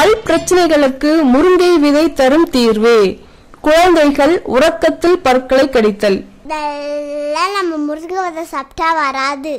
பல் பிரச்சனைகளுக்கு முருங்கை விதை தரும் தீர்வு. குழந்தைகள் உறக்கத்தில் பற்களை கடித்தல். நம்ம முருங்கை விதை சாப்பிட்டா வராது.